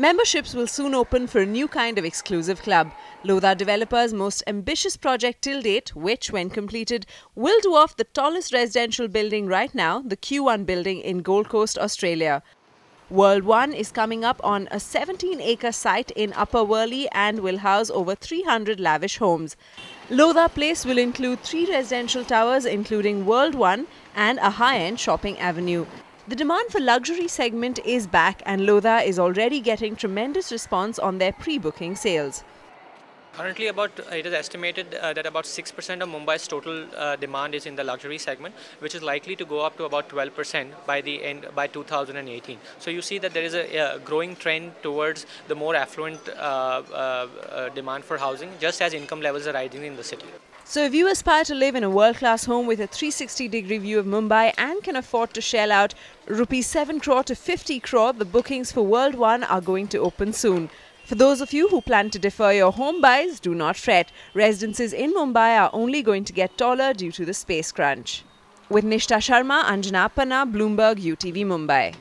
Memberships will soon open for a new kind of exclusive club. Lodha developers' most ambitious project till date, which, when completed, will dwarf the tallest residential building right now, the Q1 building in Gold Coast, Australia. World 1 is coming up on a 17 acre site in Upper Worli and will house over 300 lavish homes. Lodha Place will include three residential towers, including World 1 and a high end shopping avenue. The demand for luxury segment is back and Lodha is already getting tremendous response on their pre-booking sales. Currently, about it is estimated uh, that about 6% of Mumbai's total uh, demand is in the luxury segment, which is likely to go up to about 12% by the end by 2018. So you see that there is a, growing trend towards the more affluent uh, uh, uh, demand for housing, just as income levels are rising in the city. So if you aspire to live in a world-class home with a 360 degree view of Mumbai and can afford to shell out rupees 7 crore to 50 crore, the bookings for World 1 are going to open soon. For those of you who plan to defer your home buys, do not fret. Residences in Mumbai are only going to get taller due to the space crunch. With Nishta Sharma, Anjana Bloomberg UTV Mumbai.